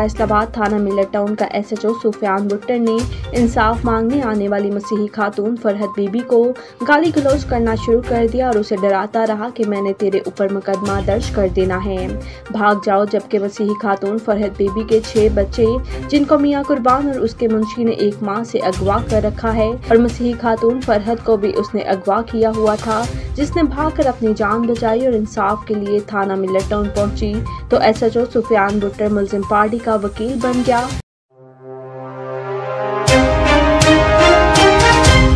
फैसलाबाद थाना मिलट टाउन का एसएचओ सुफियान बुट्टर ने इंसाफ मांगने आने वाली मसीही खातून फरहत बीबी को गाली गलौज करना शुरू कर दिया और उसे डराता रहा कि मैंने तेरे ऊपर मुकदमा दर्ज कर देना है। भाग जाओ, जबकि मसीही खातून फरहत बीबी के छह बच्चे, जिनको मियाँ कुर्बान और उसके मुंशी ने एक माह से अगवा कर रखा है, और मसीही खातून फरहत को भी उसने अगवा किया हुआ था, जिसने भागकर अपनी जान बचाई और इंसाफ के लिए थाना मिलट टाउन पहुँची। तो S H O Sufiyan Buttar मुलजिम पार्टी का वकील बन गया।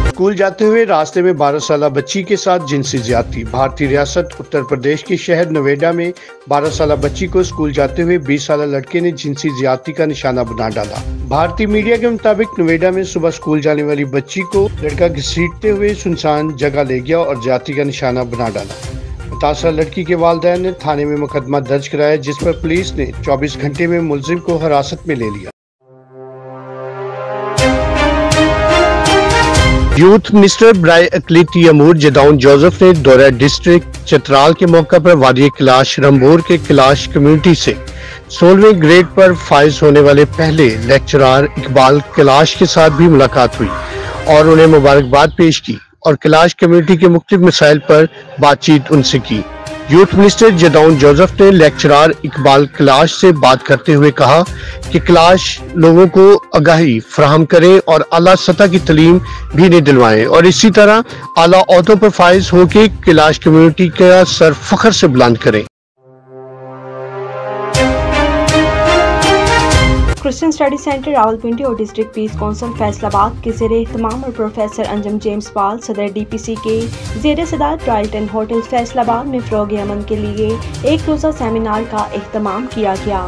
स्कूल जाते हुए रास्ते में 12 साल बच्ची के साथ जिनसी ज्यादती, भारतीय रियासत उत्तर प्रदेश के शहर नोएडा में 12 साल बच्ची को स्कूल जाते हुए 20 साल लड़के ने जिनसी ज्यादती का निशाना बना डाला। भारतीय मीडिया के मुताबिक नोएडा में सुबह स्कूल जाने वाली बच्ची को लड़का घसीटते हुए सुनसान जगह ले गया और ज्यादती का निशाना बना डाला। मुतासर लड़की के वालदेन ने थाने में मुकदमा दर्ज कराया, जिस पर पुलिस ने 24 घंटे में मुलजिम को हिरासत में ले लिया। यूथ मिनिस्टर ब्राय अकलीती अमूर जदाउन जोसेफ ने दौरा डिस्ट्रिक्ट चतराल के मौका पर वादी कैलाश रंबोर के कैलाश कम्युनिटी से। सोलहवें ग्रेड पर फाइज होने वाले पहले लेक्चरार इकबाल कैलाश के साथ भी मुलाकात हुई और उन्हें मुबारकबाद पेश की। और कैलाश कम्युनिटी के मुख्त मिसाइल पर बातचीत उनसे की। यूथ मिनिस्टर जदाउन जोसेफ ने लेक्चरार इकबाल कैलाश से बात करते हुए कहा कि कैलाश लोगों को आगाही फ्राहम करें और अला सतह की तलीम भी नहीं दिलवाएँ। और इसी तरह अला अहदों पर फायज होकर कैलाश कम्युनिटी का सर फखर से बुलंद करें। क्रिश्चियन स्टडी सेंटर रावलपिंडी और डिस्ट्रिक्ट पीस काउंसिल फैसलाबाद के जेर अहतमाम और प्रोफेसर अंजम जेम्स पाल सदर डीपीसी के जेर सदार ट्रायल्टन होटल फैसलाबाद में फ्रोग अमन के लिए एक रोज़ा सेमिनार का अहतमाम किया गया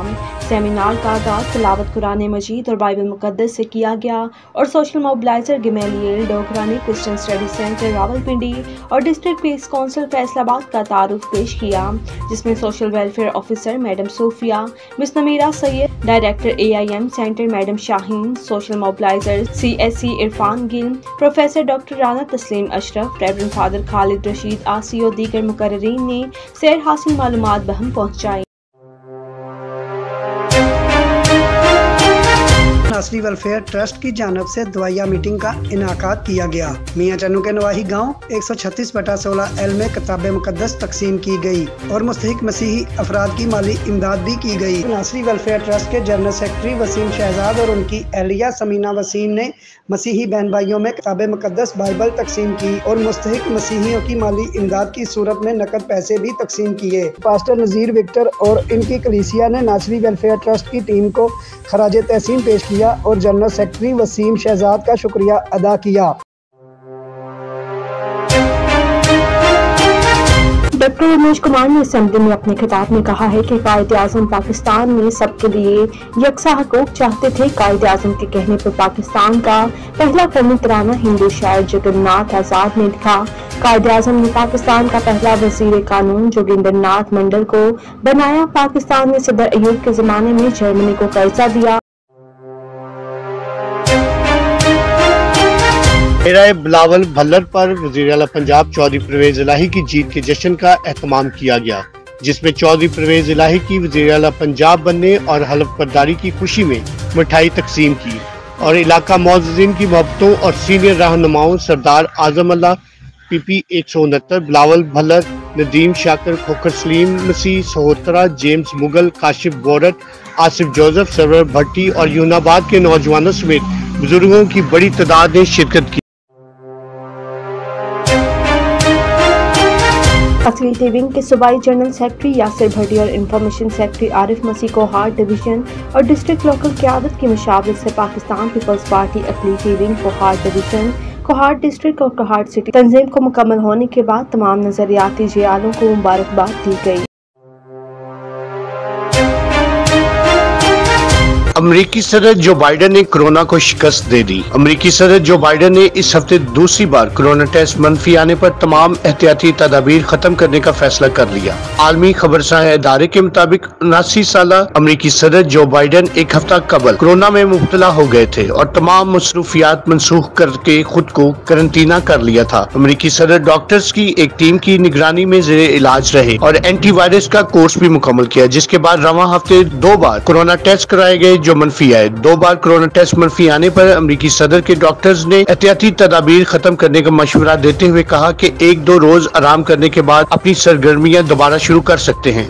सेमिनार का आगाज़ तलावत कुरान मजीद और बाइबल मुकदस से किया गया और सोशल मोबलाइजर गमेलियल डोगरा ने क्रिश्चियन स्टडी सेंटर रावलपिंडी और डिस्ट्रिक्ट पीस काउंसिल फैसलाबाद का तारुफ पेश किया, जिसमें social welfare officer madam Sofia, miss Namira Syed, director A I M centre madam Shaheen, social mobiliser C S C Irfan Gill, professor doctor Rana Tasleem Ashraf, reverend father Khalid Rashid Asi और दीगर मुकर्रीन ने सैर हासिल मालूम बहम पहुँचाई। नासरी welfare trust की जानब से दवाइया मीटिंग का इनका किया गया। मियाँ चन्नू के नवाही गाँव, एक सौ छत्तीस बटा सोलह एल में किताब मुकदस तकसीम की गई और मुस्तक मसीही अफराद की माली इमदाद भी की गई। नासरी वेलफेयर ट्रस्ट के जनरल सेक्रेटरी वसीम शहजाद और उनकी एहलिया समीना वसीम ने मसीही बहन भाइयों में किताब मुकदस बाइबल तकसीम की और मुस्तक मसीहियों की माली इमदाद की सूरत में नकद पैसे भी तकसीम किए। पास्टर नज़ीर विक्टर और इनकी कलीसिया ने नासरी वेलफेयर ट्रस्ट की टीम को खराज तहसीन पेश किया किया और जनरल सेक्रेटरी वसीम शहजाद का शुक्रिया अदा किया। डॉक्टर रमेश कुमार ने असम्बली में अपने खिताब में कहा है कि कायद आज़म पाकिस्तान में सबके लिए यकसा हकूक चाहते थे। कायद आज़म के कहने पर पाकिस्तान का पहला कौमी तराना हिंदू शायर जगन्नाथ आज़ाद ने लिखा, कायद आज़म ने पाकिस्तान का पहला वज़ीर कानून जोगिंदर नाथ मंडल को बनाया। पाकिस्तान ने सदर अयूब के जमाने में जर्मनी को कर्जा दिया। मेरा बिलावल भल्लर पर वजी अला पंजाब चौधरी परवेज इलाही की जीत के जश्न का एहतमाम किया गया, जिसमें चौधरी परवेज इलाही की वजी अला पंजाब बनने और हलफ बरदारी की खुशी में मिठाई तकसीम की और इलाका मोजिन की मोहब्बतों और सीनियर रहनुमाओं सरदार आज़म अल्लाह पी पी एक सौ उनहत्तर, बिलावल भल्लर, नदीम शाकर, खोखर सलीम मसीह, सहोतरा, जेम्स मुगल, काशिफ बोरत आसिफ जोसेफ, सरवर भट्टी और यूनाबाद के नौजवानों समेत बुज़ुर्गों की बड़ी तादाद ने शिरकत की। फैसिलिटी विंग के सूबाई जनरल सेक्रेटरी यासिर भट्टी और इंफॉर्मेशन सेक्रेटरी आरिफ मसीह को हार्ट डिवीज़न और डिस्ट्रिक्ट लोकल क्यादत की मुशावरत से पाकिस्तान पीपल्स पार्टी अकलीती विंग को हार्ट डिवीज़न कोहाट डिस्ट्रिक्ट और कोहाट सिटी तंजीम को मुकम्मल होने के बाद तमाम नजरियाती जियालों को मुबारकबाद दी गई। अमरीकी सदर जो बाइडन ने कोरोना को शिकस्त दे दी। अमरीकी सदर जो बाइडन ने इस हफ़्ते दूसरी बार कोरोना टेस्ट मनफी आने पर तमाम एहतियाती तदाबीर खत्म करने का फैसला कर लिया। आलमी खबर इदारे के मुताबिक उनासी साल अमरीकी सदर जो बाइडन एक हफ़्ता कबल कोरोना में मुबतला हो गए थे और तमाम मसरूफियात मनसूख करके खुद को करंतना कर लिया था। अमरीकी सदर डॉक्टर्स की एक टीम की निगरानी में जेर इलाज रहे और एंटीवायरस का कोर्स भी मुकम्मल किया, जिसके बाद रवा हफ़्ते दो बार कोरोना टेस्ट कराए गए, जो मनफी आए। दो बार कोरोना टेस्ट मनफी आने पर अमरीकी सदर के डॉक्टर्स ने एहतियाती तदाबीर खत्म करने का मशवरा देते हुए कहा कि एक दो रोज आराम करने के बाद अपनी सरगर्मियाँ दोबारा शुरू कर सकते हैं।